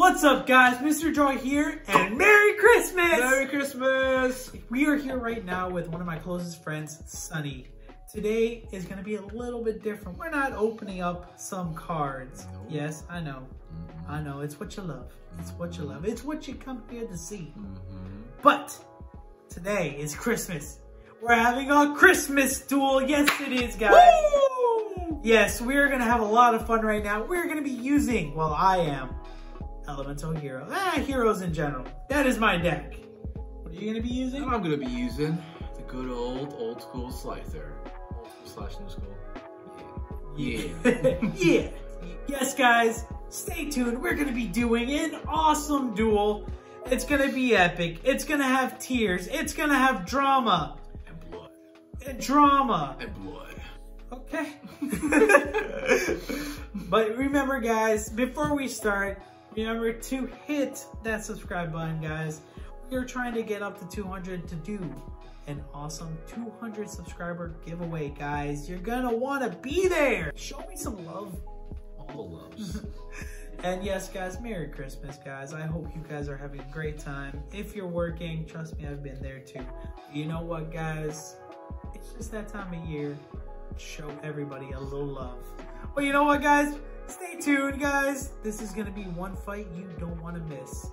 What's up, guys? Mystery Draw here, and Merry Christmas! Merry Christmas! We are here right now with one of my closest friends, Sonny. Today is going to be a little bit different. We're not opening up some cards. No. Yes, I know. I know. It's what you love. It's what you love. It's what you come here to see. Mm-hmm. But today is Christmas. We're having a Christmas duel. Yes, it is, guys. Woo! Yes, we're going to have a lot of fun right now. We're going to be using, well, I am, Elemental Hero. Ah, heroes in general. That is my deck. What are you to be using? I'm gonna be using the good old, old school Slifer. Old school slash new school. Yeah. yeah. Yes, guys, stay tuned. We're going to be doing an awesome duel. It's going to be epic. It's going to have tears. It's going to have drama. and blood. And drama. And blood. Okay. but remember, guys, before we start, remember to hit that subscribe button, guys. We're trying to get up to 200 to do an awesome 200 subscriber giveaway, guys. You're gonna want to be there. Show me some love. All the loves. And yes, guys, Merry Christmas, guys. I hope you guys are having a great time. If you're working, trust me, I've been there too. You know what, guys? It's just that time of year. Show everybody a little love. But you know what, guys? Stay tuned, guys. This is going to be one fight you don't want to miss.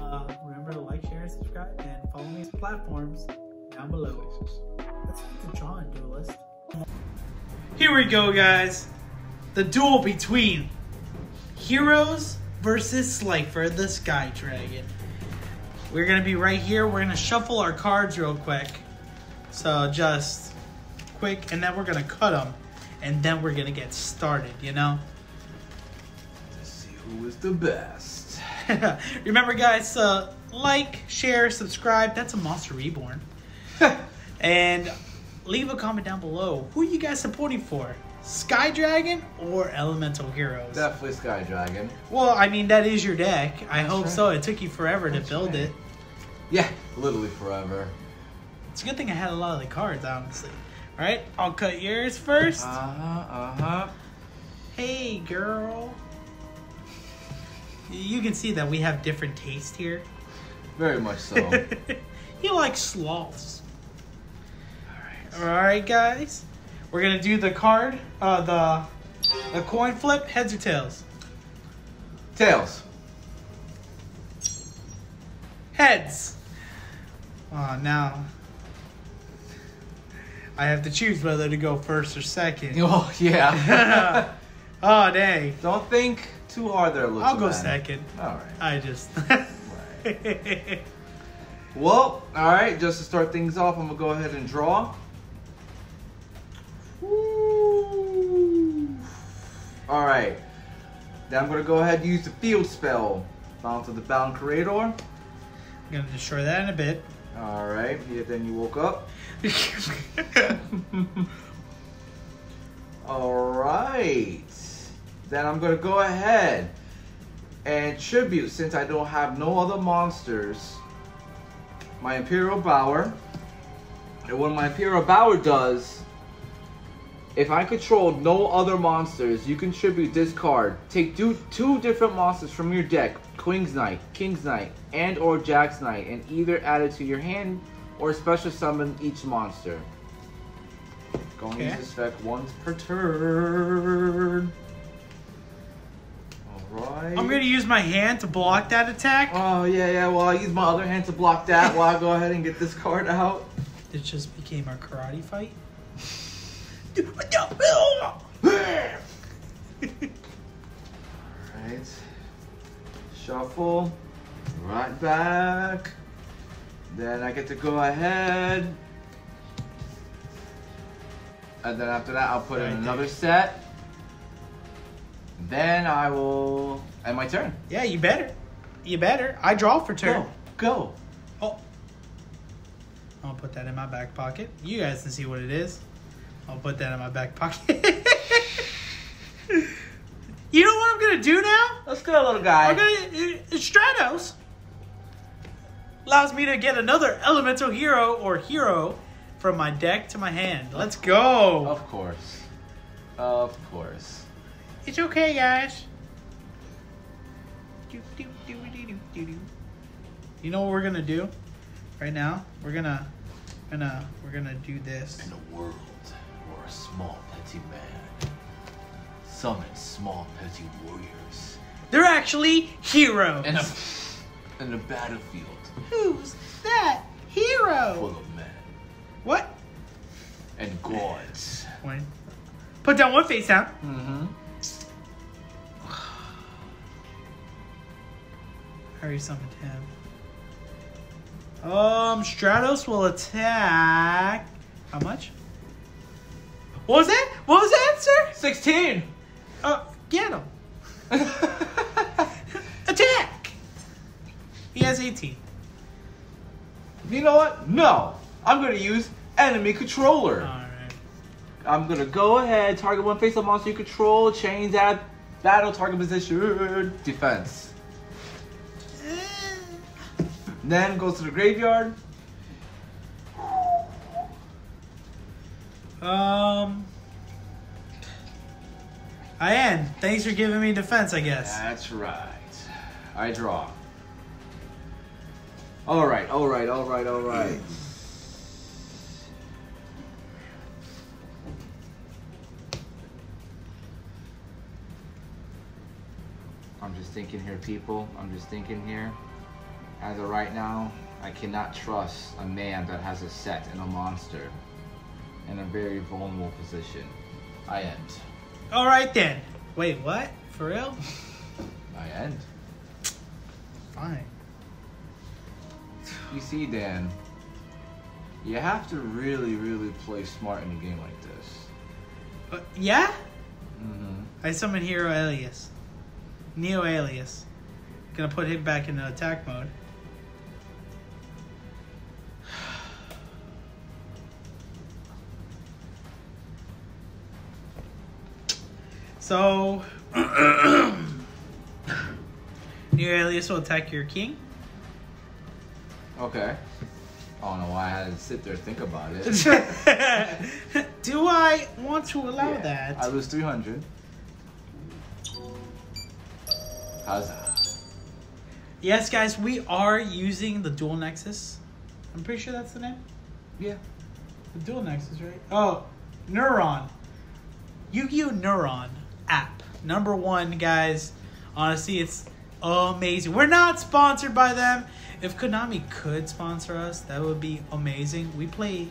Uh, remember to like, share, and subscribe, and follow me on platforms down below. Let's get the John duelist. Here we go, guys. The duel between Heroes versus Slifer, the Sky Dragon. We're gonna be right here. We're gonna shuffle our cards real quick. So just quick, and then we're gonna cut them, and then we're gonna get started. You know. Let's see who is the best. Remember, guys, uh, like, share, subscribe. That's a Monster Reborn. and leave a comment down below. Who are you guys supporting for? Sky Dragon or Elemental Heroes? Definitely Sky Dragon. Well, I mean, that is your deck. I hope right. so. It took you forever That's to build right. it. Yeah, literally forever. It's a good thing I had a lot of the cards, honestly. All right, I'll cut yours first. Uh huh, uh huh. hey, girl. You can see that we have different taste here. Very much so. he likes sloths. Alright. All right, guys. We're gonna do the card, uh, the the coin flip, heads or tails. Tails. Heads. Oh, now I have to choose whether to go first or second. Oh, yeah. oh, dang. Don't think too hard there, I'll go second. Alright. I just. Well, alright, just to start things off, I'm gonna go ahead and draw. Alright. Then I'm gonna go ahead and use the field spell. Bounce of the Bound Creator. I'm gonna destroy that in a bit. Alright, yeah, then you woke up. Alright. Then I'm gonna go ahead and tribute since I don't have no other monsters. My Imperial Bower. And what my Imperial Bower does, if I control no other monsters, you contribute this card. Take two, two different monsters from your deck, Queen's Knight, King's Knight, and or Jack's Knight, and either add it to your hand or special summon each monster. Going to Okay. use this effect once per turn. Alright. I'm gonna use my hand to block that attack. Oh, yeah, yeah. Well, I'll use my other hand to block that while I go ahead and get this card out. It just became a karate fight. Alright. Shuffle. Right back. Then I get to go ahead. And then after that, I'll put in another set. Then I will end my turn. Yeah, you better. You better. I draw for turn. Go. Go. Oh. I'll put that in my back pocket. You guys can see what it is. I'll put that in my back pocket. you know what I'm gonna do now? Let's go, little guy. I'm gonna uh, Stratos allows me to get another elemental hero or hero from my deck to my hand. Let's go. Of course. Of course. It's okay, guys. You know what we're gonna do right now? We're gonna, gonna, we're gonna do this. In a world where a small petty man summons small petty warriors They're actually heroes. in a in a battlefield Who's that hero? full hero? of men What? and gods. Wayne. Put down one face down. Mm-hmm. I already summoned him. Um, Stratos will attack. How much? What was that? What was that, sir? 16! Uh, get him. Attack! He has 18. You know what? No! I'm gonna use enemy controller. Alright. I'm gonna go ahead, target one face of monster you control, change that battle target position, defense. Then goes to the graveyard. Um. I am. Thanks for giving me defense, I guess. That's right. I draw. Alright, alright, alright, alright. I'm just thinking here, people. I'm just thinking here. As of right now, I cannot trust a man that has a set and a monster in a very vulnerable position. I end. Alright then. Wait, what? For real? I end. Fine. You see, Dan, you have to really, really play smart in a game like this. Uh, yeah? Mm-hmm. I summon Hero Alius. Neo Alius. Gonna put him back into attack mode. So, Neo Alius will attack your king. Okay. I don't know why I had to sit there and think about it. Do I want to allow Yeah. that? I lose 300. How's that? Yes, guys, we are using the Duel Nexus. I'm pretty sure that's the name. Yeah. The Duel Nexus, right? Oh, Neuron. Yu-Gi-Oh! Neuron app. Number one, guys. Honestly, it's amazing. We're not sponsored by them. If Konami could sponsor us, that would be amazing. We play.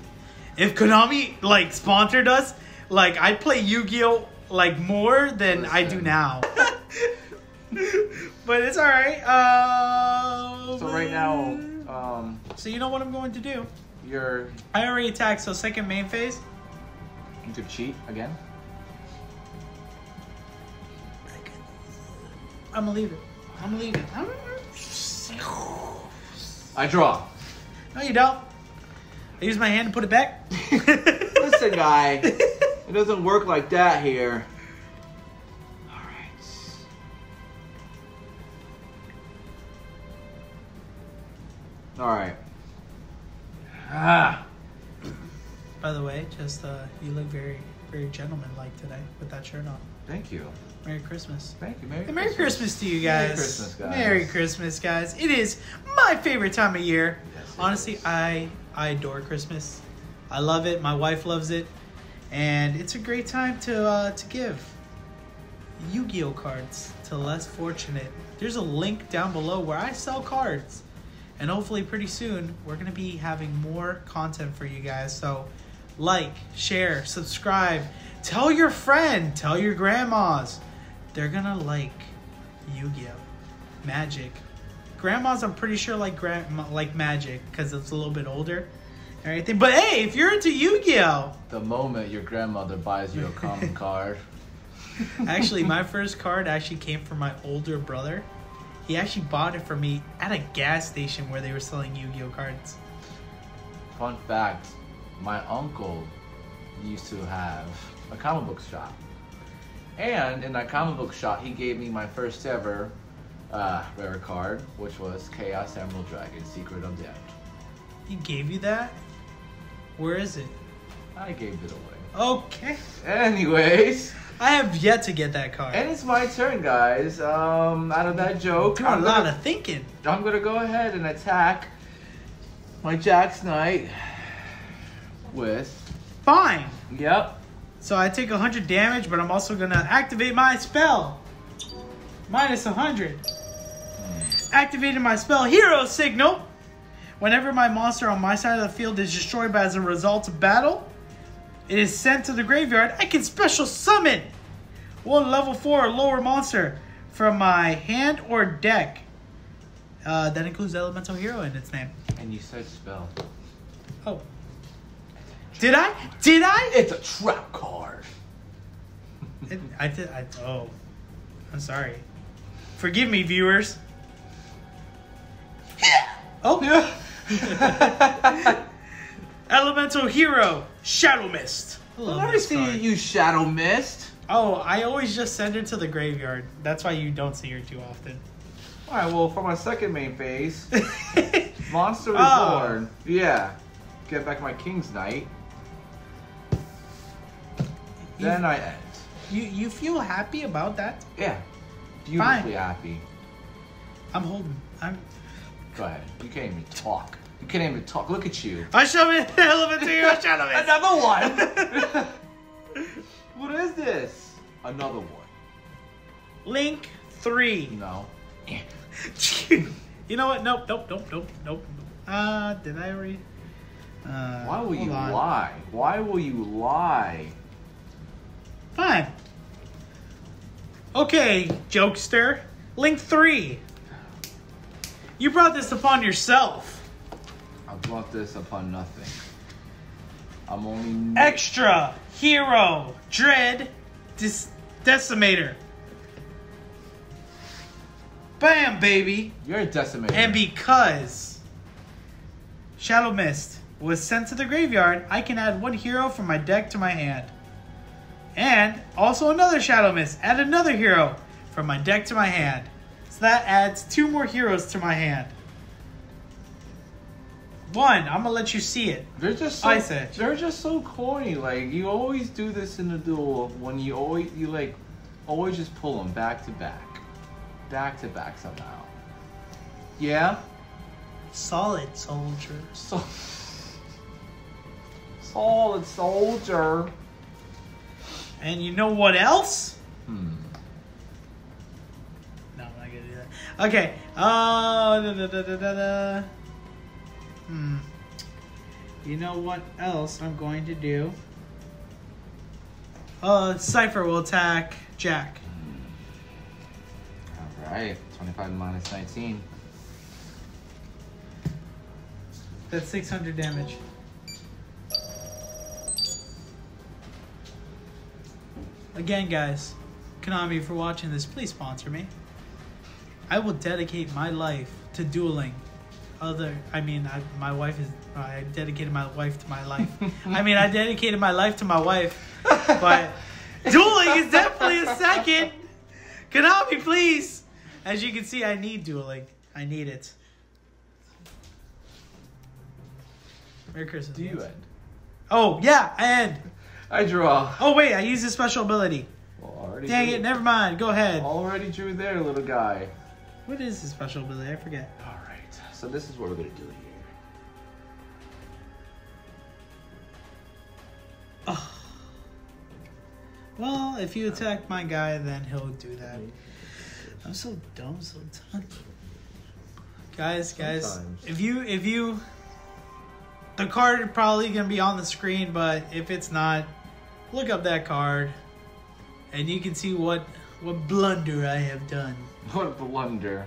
If Konami like sponsored us, like I'd play Yu-Gi-Oh! like more than I do now. but it's all right. Uh, So right now, um, so you know what I'm going to do? you're I already attacked. So second main phase. you could cheat again. I'm gonna leave it. I'm. I'm I draw. No, you don't. I use my hand to put it back. Listen, guy. It doesn't work like that here. Alright. Alright. Ah. By the way, just uh, you look very, very gentleman-like today with that shirt on. Thank you. Merry Christmas. Thank you. Merry, Hey, Merry Christmas to you guys. Merry Christmas, guys. Merry Christmas, guys. It is my favorite time of year. Yes, Honestly, is. I I adore Christmas. I love it. My wife loves it, and it's a great time to uh, to give Yu-Gi-Oh cards to less fortunate. There's a link down below where I sell cards, and hopefully pretty soon we're gonna be having more content for you guys. So, like, share, subscribe, tell your friend, tell your grandmas. They're gonna like Yu-Gi-Oh, Magic. Grandmas, I'm pretty sure like grand like Magic because it's a little bit older. and Everything, but hey, if you're into Yu-Gi-Oh, The moment your grandmother buys you a common card, actually, my first card actually came from my older brother. He actually bought it for me at a gas station where they were selling Yu-Gi-Oh cards. fun fact, my uncle used to have a comic book shop. And in that comic book shop, he gave me my first ever uh, rare card, which was Chaos Emperor Dragon, Secret of Death. He gave you that? Where is it? I gave it away. Okay. Anyways, I have yet to get that card. And it's my turn, guys. Um, out of that joke, Doing a I'm lot gonna, of thinking. I'm gonna go ahead and attack my Jack's Knight with. Fine. Yep. So I take 100 damage, but I'm also going to activate my spell. Minus 100. Activating my spell, Hero Signal. Whenever my monster on my side of the field is destroyed by as a result of battle, it is sent to the graveyard. I can special summon one level 4 or lower monster from my hand or deck. Uh, that includes Elemental Hero in its name. And you said spell. Oh. Did I? Did I? It's a trap card. It, I did. I, oh, I'm sorry. Forgive me, viewers. Oh, Yeah. Elemental Hero, Shadow Mist. I me see you use Shadow Mist. Oh, I always just send her to the graveyard. That's why you don't see her too often. All right. Well, for my second main phase, Monster Oh. Reborn. Yeah. Get back my King's Knight. Then I end. you you feel happy about that? Yeah. Beautifully Fine. happy. I'm holding. I'm. Go ahead. You can't even talk. You can't even talk. Look at you. I show me Elemental Hero, Shadow Mist. Another one. what is this? Another one. Link three. No. you know what? Nope, nope, nope, nope, nope. Uh, did I read? Uh, Why will you on. lie? Why will you lie? Fine. Okay, jokester. Link three. You brought this upon yourself. I brought this upon nothing. I'm only Extra hero dread dis- decimator. Bam, baby. You're a decimator. And because Shadow Mist was sent to the graveyard, I can add one hero from my deck to my hand. And also another Shadow Mist. Add another hero from my deck to my hand. So that adds two more heroes to my hand. One, I'm gonna let you see it. They're just so, I said. they're just so corny. Like you always do this in the duel when you always you like always just pull them back to back, back to back somehow. Yeah. Solid soldier. So solid soldier. And you know what else? Hmm. No, I'm not gonna do that. Okay. Uh, da, da, da, da, da, da. Hmm. You know what else I'm going to do? Uh, Cypher will attack Jack. All right. Twenty-five minus nineteen. That's 600 damage. Again, guys, Konami, for watching this, please sponsor me. I will dedicate my life to dueling. Other, I mean, I, my wife is. I dedicated my wife to my life. I mean, I dedicated my life to my wife, but dueling is definitely a second. Konami, please. As you can see, I need dueling. I need it. Merry Christmas. Do you guys. end? Oh yeah, I end. I draw. Oh wait, I used a special ability. Well, already Dang drew. it, never mind. Go ahead. Already drew there, little guy. What is the special ability? I forget. All right. So this is what we're gonna do here. Oh. Well, if you attack my guy, then he'll do that. I'm so dumb sometimes. Guys, guys, Sometimes. if you if you the card is probably gonna be on the screen, but if it's not, look up that card, and you can see what what blunder I have done. What a blunder.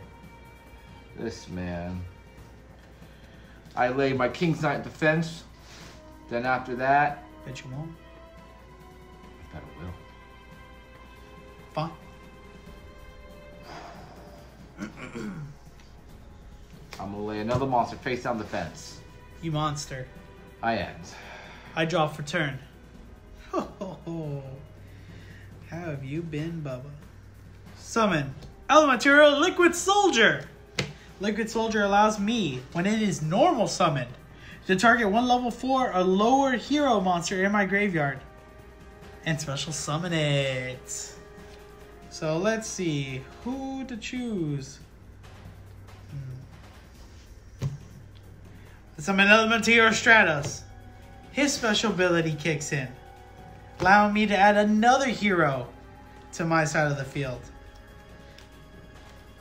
This man. I lay my King's Knight defense. Then after that, Bet you won't. I bet it will. Fine. I'm gonna lay another monster face down defense. You monster. I end. I draw for turn. Ho. How have you been, Bubba? Summon Elemental Liquid Soldier. Liquid Soldier allows me, when it is normal summoned, to target one level 4 or lower hero monster in my graveyard. and special summon it. So let's see who to choose. Hmm. Summon Elemental Stratos. His special ability kicks in, allowing me to add another hero to my side of the field.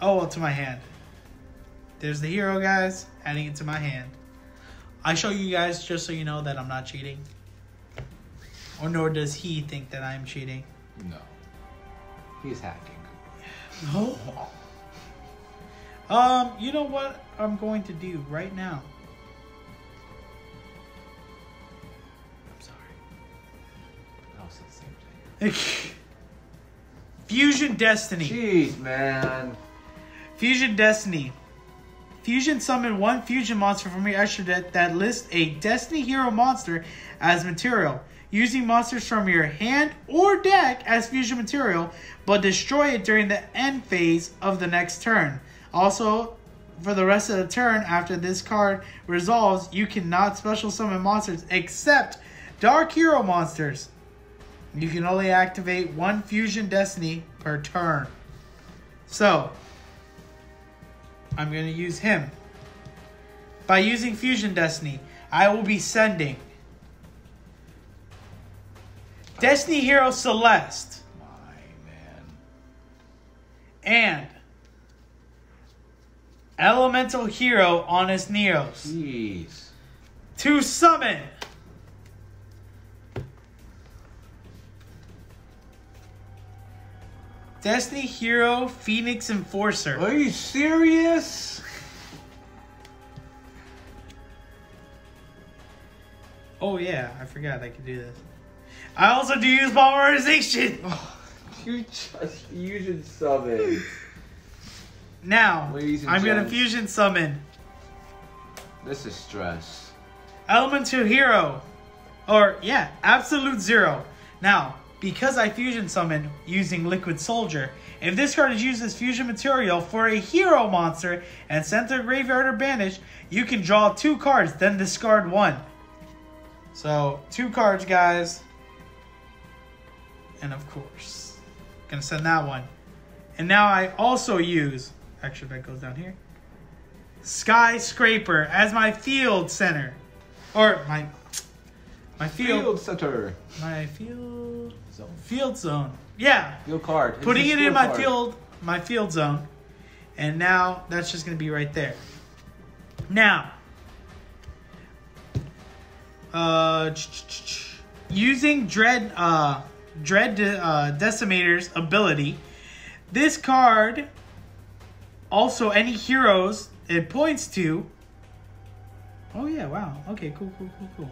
Oh, well, to my hand. There's the hero, guys. Adding it to my hand. I show you guys just so you know that I'm not cheating. Or nor does he think that I'm cheating. No. He's hacking. No. Um, you know what I'm going to do right now? Fusion Destiny. Jeez, man. Fusion Destiny. Fusion summon one fusion monster from your extra deck that lists a Destiny Hero monster as material. Using monsters from your hand or deck as fusion material, but destroy it during the end phase of the next turn. Also, for the rest of the turn after this card resolves, you cannot special summon monsters except Dark Hero monsters. You can only activate one Fusion Destiny per turn. So, I'm going to use him. By using Fusion Destiny, I will be sending Destiny Hero Celeste My man. and Elemental Hero Honest Neos Jeez. to summon Destiny Hero Phoenix Enforcer. Are you serious? Oh yeah, I forgot I could do this. I also do use polymerization. You just fusion summon. Now, Ladies and I'm gonna fusion summon This is stress. Elemental Hero. Or, yeah, Absolute Zero. Now, because I fusion summon using Liquid Soldier, if this card is used as fusion material for a hero monster and sent to graveyard or banished, you can draw two cards, then discard one. So, two cards, guys. And of course, gonna send that one. And now I also use, actually, that goes down here. Skyscraper as my field center. Or my my field, Field setter. my field Zone. field zone. Yeah. Field card. It's Putting it in my card. field my field zone. And now that's just gonna be right there. Now uh using Dread uh Dread uh, Decimator's ability, this card also any heroes it points to. Oh yeah, wow. Okay, cool, cool, cool, cool.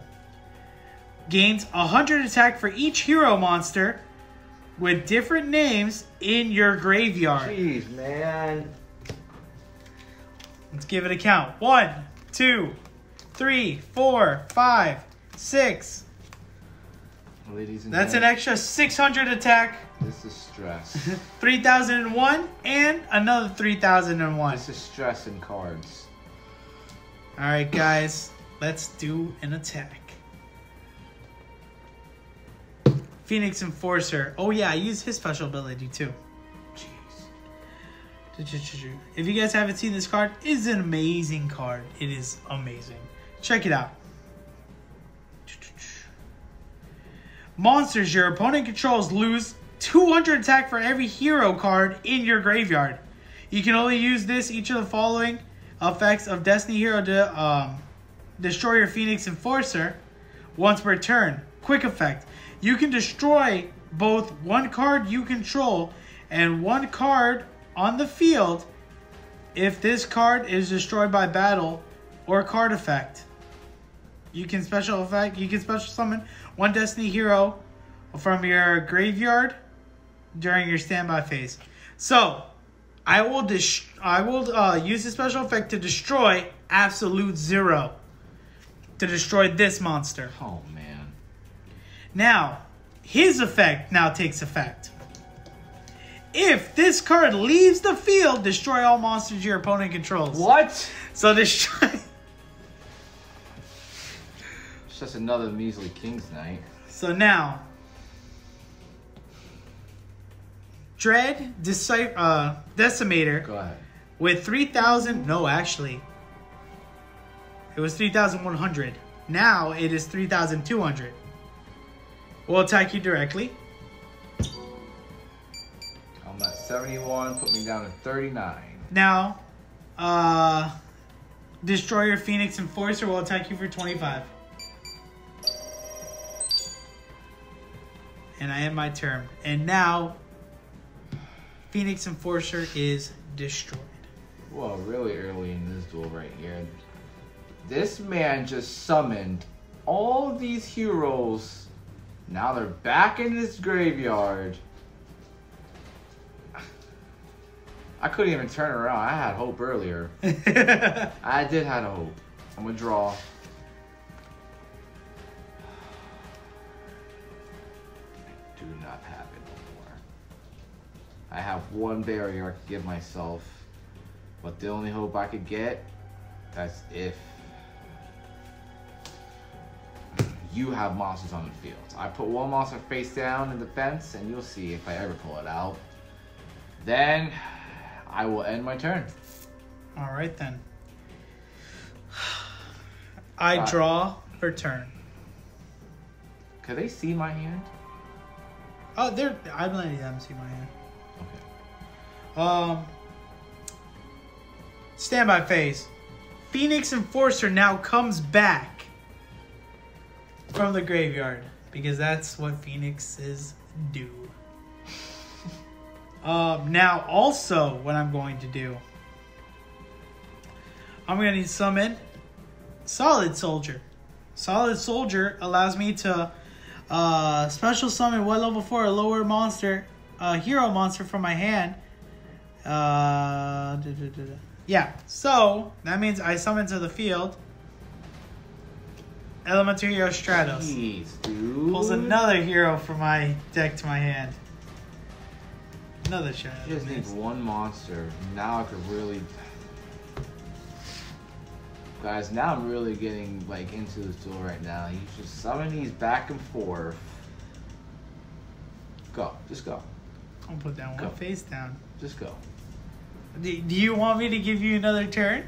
Gains 100 attack for each hero monster with different names in your graveyard. Jeez, man. Let's give it a count. One, two, three, four, five, six. Ladies and That's an extra 600 attack, This is stress. 3001, and another 3001. this is stress in cards. All right, guys, let's do an attack. Phoenix Enforcer. Oh, yeah, I use his special ability too. Jeez. If you guys haven't seen this card, it's an amazing card. It is amazing. Check it out. Monsters your opponent controls lose 200 attack for every hero card in your graveyard. You can only use this each of the following effects of Destiny Hero to um, destroy your Phoenix Enforcer once per turn. Quick effect. You can destroy both one card you control and one card on the field if this card is destroyed by battle or card effect. You can special effect. You can special summon one Destiny hero from your graveyard during your standby phase. So, I will dis- I will uh, use the special effect to destroy Absolute Zero. To destroy this monster. Oh man. Now, his effect now takes effect. If this card leaves the field, destroy all monsters your opponent controls. What? So destroy. It's just another measly King's Knight. So now, Dread Deci- uh, Decimator Go ahead. with 3,000. No, actually. It was 3,100. Now it is 3,200. Will attack you directly. I'm at 71. Put me down to 39. Now, uh, Destroyer Phoenix Enforcer will attack you for 25. And I end my turn. And now, Phoenix Enforcer is destroyed. Well, really early in this duel right here. This man just summoned all these heroes. Now they're back in this graveyard. I couldn't even turn around. I had hope earlier. I did have a hope. I'm gonna draw. I do not have it anymore. I have one barrier I could give myself, but the only hope I could get, that's if you have monsters on the field. I put one monster face down in defense, and you'll see if I ever pull it out. Then I will end my turn. All right, then. I draw for turn. Could they see my hand? Oh, they're. I'm letting them see my hand. Okay. Um. Standby phase. Phoenix Enforcer now comes back from the graveyard because that's what Phoenixes do. um, now, also, what I'm going to do, I'm going to summon Solid Soldier. Solid Soldier allows me to uh, special summon one level four or lower monster, uh, hero monster from my hand. Uh, yeah, so that means I summon to the field Elemental Hero Stratos. Jeez, dude. Pulls another hero from my deck to my hand. Another Stratos. Just need one monster. Now I could really. Guys, now I'm really getting like into this duel right now. You just summon these back and forth. Go, just go, I'll put that Go. one face down. just go. Do you want me to give you another turn?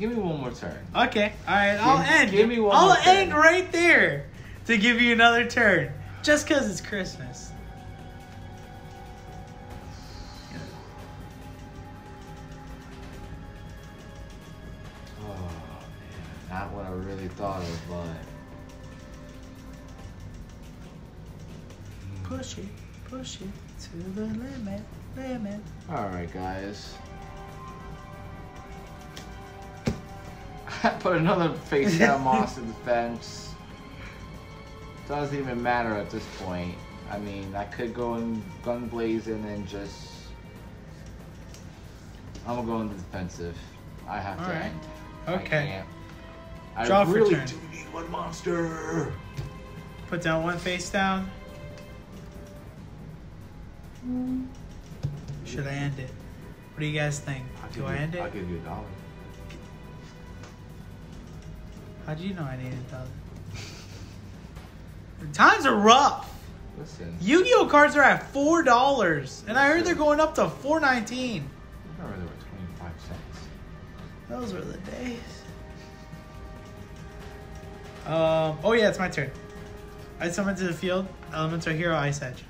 Give me one more turn. Okay, all right, I'll Give- end. give me one I'll more turn. end right there to give you another turn, just because it's Christmas. Oh man, not what I really thought of, but Push it, push it to the limit, limit. all right, guys. put another face down monster fence. Doesn't even matter at this point. I mean, I could go in gun blazing and just. I'm gonna go in the defensive. I have to Alright. end. Okay. can't. I Draw for really turn. do need one monster. Put down one face down. Mm. Should I end it? What do you guys think? I'll Do give I you- end I'll it? give you a dollar. How do you know I needed dollar? Times are rough. Listen, Yu-Gi-Oh cards are at four dollars, and I heard they're going up to four nineteen. remember they were 25 cents. Those were the days. Um. Oh yeah, it's my turn. I summon to the field Elemental Hero Ice Edge.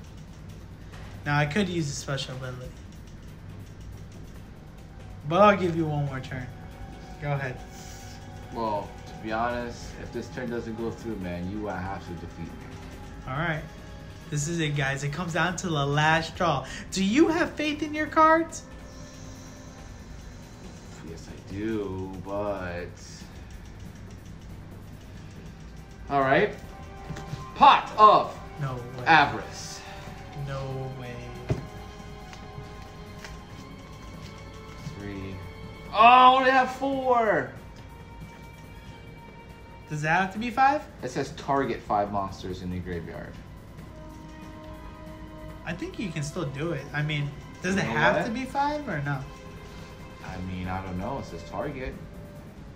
Now I could use a special ability, but I'll give you one more turn. Go ahead. Well, be honest, if this turn doesn't go through, man, you will have to defeat me. All right. This is it, guys. It comes down to the last draw. Do you have faith in your cards? Yes, I do, but. Alright. Pot of No way. Avarice. No way. Three. Oh, I only have four! Does that have to be five? It says target five monsters in the graveyard. I think you can still do it. I mean, does it You know have what? to be five or no? I mean, I don't know. It says target.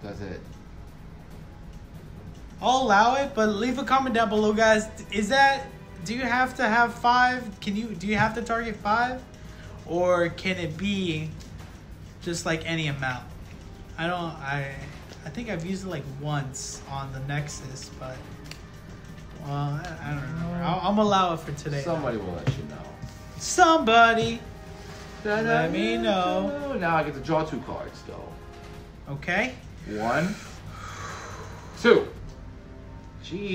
Does it? I'll allow it, but leave a comment down below, guys. Is that? Do you have to have five? Can you? Do you have to target five? or can it be just like any amount? I don't. I I think I've used it like once on the Nexus, but well, I, I don't remember. I'll, I'm allow it for today. Somebody will let you know. Somebody. Let me know. Now I get to draw two cards, though. Okay. One, two. Jeez.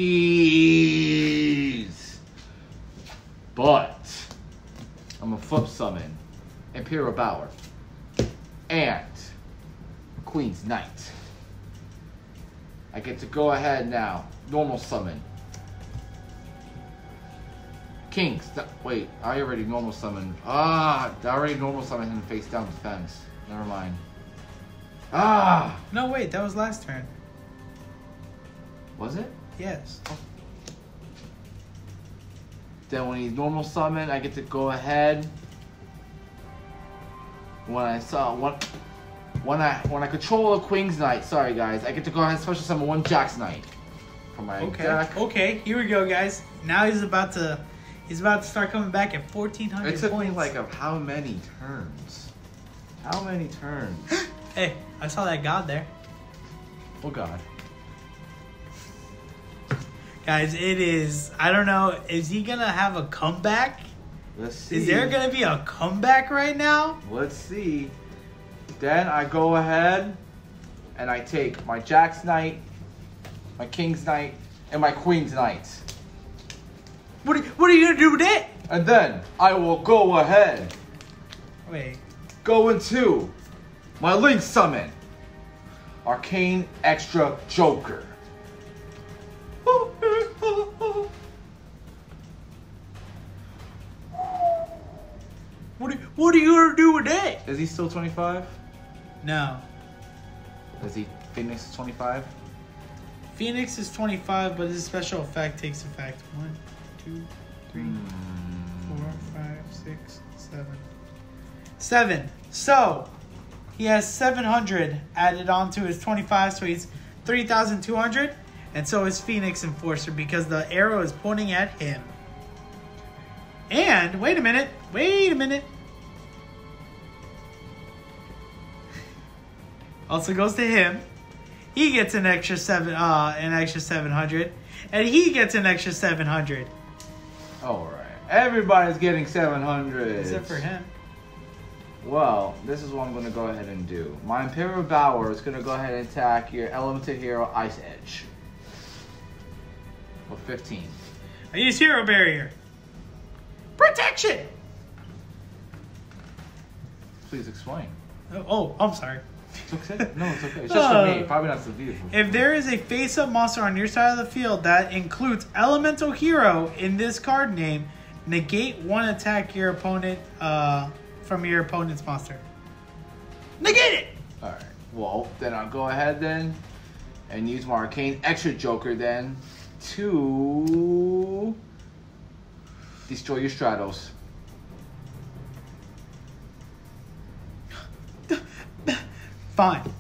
But I'm a flip summon Imperial Bower and Queen's Knight. I get to go ahead now. Normal summon. King, wait, I already normal summoned. Ah, I already normal summoned him face down defense. Never mind. Ah, No, wait. That was last turn. was it? Yes. Then when he's normal summon, I get to go ahead. When I saw when when I when I control a Queen's Knight, sorry guys, I get to go ahead and special summon one Jack's Knight from my Okay. deck. Okay. Here we go, guys. Now he's about to. He's about to start coming back at 1,400 It took points. me like of how many turns? How many turns? Hey, I saw that god there. oh God. Guys, it is. I don't know. Is he gonna have a comeback? Let's see. Is there gonna be a comeback right now? Let's see. Then I go ahead and I take my Jack's Knight, my King's Knight, and my Queen's Knight. What are, what are you gonna do with it? And then I will go ahead, Wait. go into my Link Summon, Arcana Extra Joker. What are, what are you gonna do with it? Is he still 25? No. Is he Phoenix 25? Phoenix is 25, but his special effect takes effect. One, two, three, four, hmm. five, six, seven. Seven. So, he has 700 added on to his 25, so he's 3,200. And so is Phoenix Enforcer because the arrow is pointing at him. And, wait a minute, wait a minute. Also goes to him. He gets an extra seven, uh, an extra 700. And he gets an extra 700. Alright. Everybody's getting 700. Except for him. Well, this is what I'm going to go ahead and do. My Imperial Bower is going to go ahead and attack your Elemental Hero Ice Edge. With 15. I use Hero Barrier. Protection! Please explain. Oh, oh, I'm sorry. It's okay. No, it's okay. It's just for me. Probably not so beautiful. If there is a face up monster on your side of the field that includes Elemental Hero in this card name, negate one attack your opponent uh, from your opponent's monster. Negate it! Alright. Well, then I'll go ahead then and use my Arcana Extra Joker then to destroy your Stratos. Fine.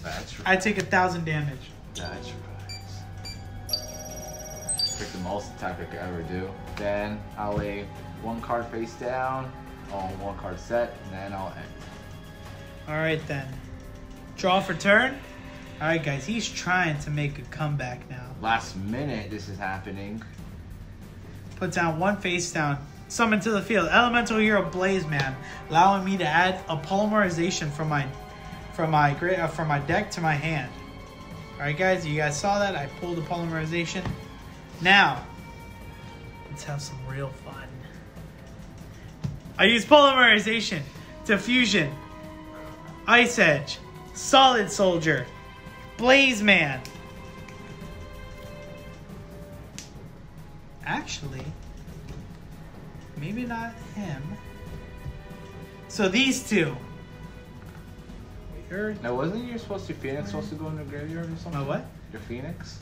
That's right. I take a thousand damage. That's right. Pick the most attack I could ever do. Then I'll lay one card face down on one card set, and then I'll end. Alright then. Draw for turn. Alright, guys, he's trying to make a comeback now. Last minute, this is happening. Put down one face down. Summon to the field. Elemental Hero Blaze Man, allowing me to add a polymerization from my from my uh, from my deck to my hand. All right, guys, you guys saw that. I pulled the polymerization. Now, let's have some real fun. I use polymerization to fusion Ice Edge, Solid Soldier, Blaze Man. Actually, maybe not him. So these two. You're, Now, wasn't you supposed to Phoenix supposed to go in the graveyard or something? My what? Your Phoenix?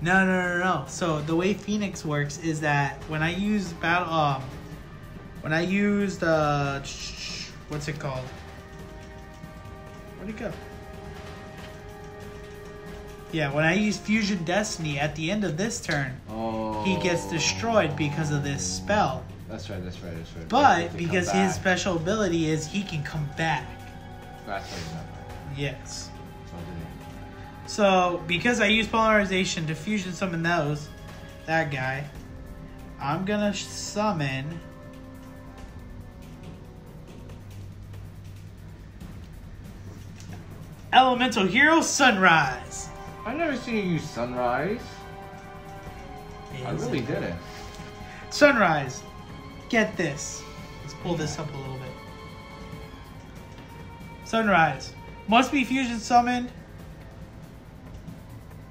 No, no, no, no. So the way Phoenix works is that when I use battle, um, when I use the, what's it called? Where'd it go? Yeah, when I use Fusion Destiny at the end of this turn, Oh. he gets destroyed because of this spell. That's right. That's right. That's right. But because his special ability is he can come back. Yes. So I didn't- So because I use polymerization to fusion summon those, that guy, I'm gonna summon. Elemental Hero Sunrise. I've never seen you use sunrise. I Is- really didn't. Sunrise. Get this. Let's pull this up a little bit. Sunrise. Must be fusion summoned.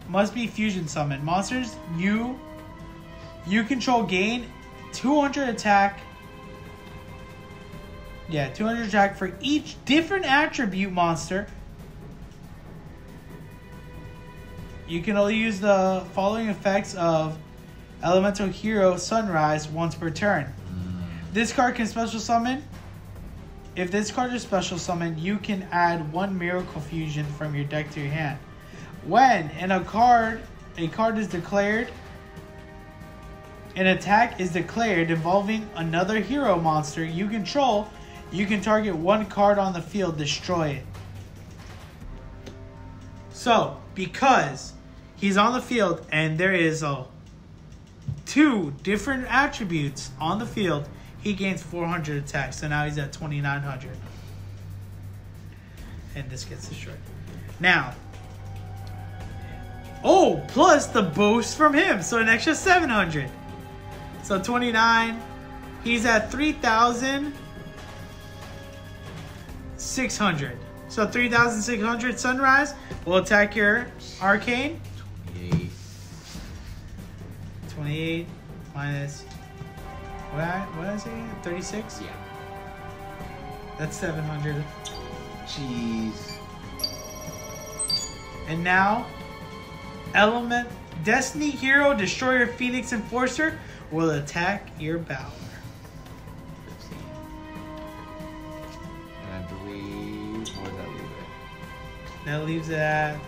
Must be fusion summoned. Monsters you you control gain 200 attack. Yeah, 200 attack for each different attribute monster. You can only use the following effects of Elemental Hero Sunrise once per turn. Mm. This card can special summon. If this card is special summoned, you can add one Miracle Fusion from your deck to your hand. When in a card, a card is declared, an attack is declared involving another hero monster you control, you can target one card on the field, destroy it. So, because he's on the field and there is a two different attributes on the field, he gains 400 attacks. So now he's at 2900. And this gets destroyed. Now, oh, plus the boost from him. So an extra 700. So 29. He's at 3,600. So 3,600 Sunrise will attack your Arcane. 28. 28 minus what I, what I say? 36? Yeah. That's 700. Jeez. And now, Element Destiny Hero Destroyer Phoenix Enforcer will attack your Bower. 15. And I believe, where did that leave it? That leaves it at.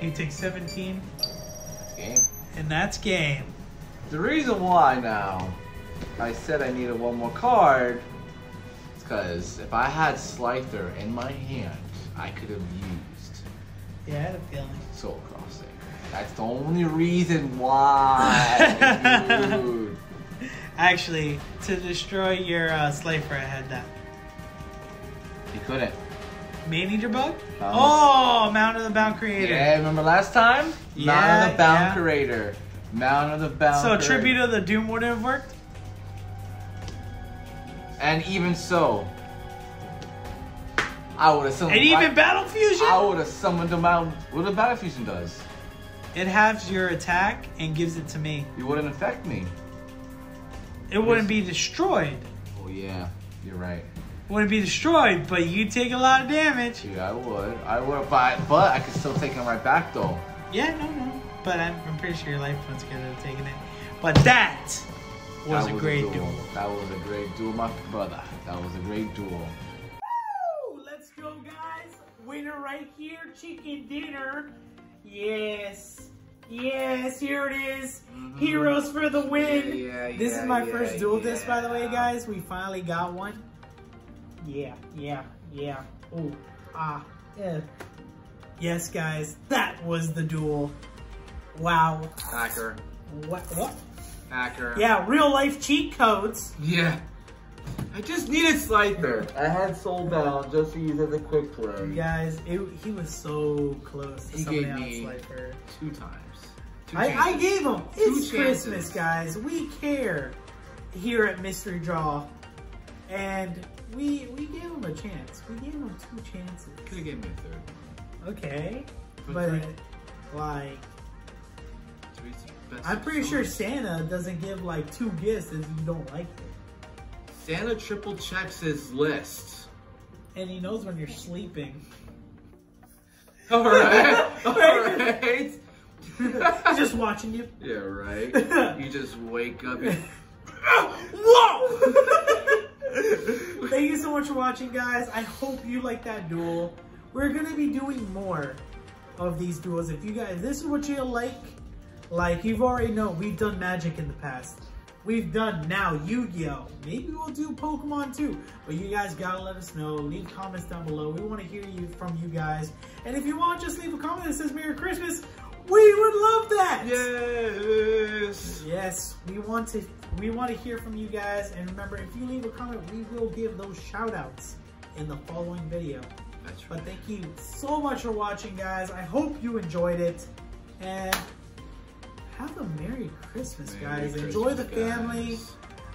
You take 17, Game. and that's game. The reason why now I said I needed one more card is because if I had Slifer in my hand, I could have used Yeah, I had a feeling. Soul Crossing. That's the only reason why, dude. Actually, to destroy your uh, Slifer, I had that. You couldn't. Man-Eater Bug? Um, oh, Mound of the Bound Creator. Yeah, remember last time? Yeah, Mound of the Bound yeah. Creator. Mound of the Bound So. Tribute of the Doom wouldn't have worked? And even so, I would have summoned. And even Battle Fusion? I would have summoned the Mound. What the Battle Fusion does? It halves your attack and gives it to me. You wouldn't affect me. It wouldn't be destroyed. Oh yeah, you're right. Wouldn't be destroyed, but you take a lot of damage. Yeah, I would. I would, but but I could still take him right back though. Yeah, no, no. But I'm, I'm pretty sure your life points could have taken it. But that was That a great duel. duel. That was a great duel, my brother. That was a great duel. Woo! Let's go, guys. Winner right here, chicken dinner. Yes. Yes, here it is. Heroes for the win. Yeah, yeah, this is my yeah, first duel disc, by the way, guys. We finally got one. Yeah, yeah, yeah. Oh, ah, yeah. Yes, guys, that was the duel. Wow. Hacker. What? What? Hacker. Yeah, real life cheat codes. Yeah. I just needed Slifer. I had Soulbound just to use as a quick play. Guys, it, he was so close to He somebody gave else me- like her. Two times. Two I, I chances. gave him. It's Two Christmas, guys. We care here at Mystery Draw, and we we gave him a chance. We gave him two chances. Could have given me a third. one. Okay, But but like Best I'm pretty sure. Santa doesn't give like two gifts if you don't like it, Santa triple checks his list. and he knows when you're sleeping. All right. All right. Just watching you. yeah, right. You just wake up. And, Whoa! Thank you so much for watching, guys. I hope you like that duel. We're gonna be doing more of these duels. If you guys, this is what you like, like you've already know, we've done magic in the past. We've done now Yu-Gi-Oh! Maybe we'll do Pokemon too. But you guys gotta let us know. Leave comments down below. We want to hear you from you guys. And if you want, just leave a comment that says Merry Christmas. We would love that. Yes. Yes, we want to we want to hear from you guys. And remember, if you leave a comment, we will give those shout outs in the following video. That's But thank you so much for watching, guys. I hope you enjoyed it. And have a Merry Christmas, Merry guys. Enjoy the Christmas, family.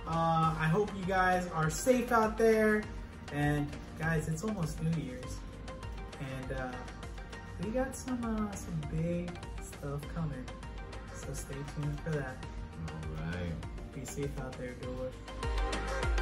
Uh, I hope you guys are safe out there. And guys, it's almost New Year's. And uh, we got some uh, some big stuff coming. So stay tuned for that. All right. Be safe out there, do it.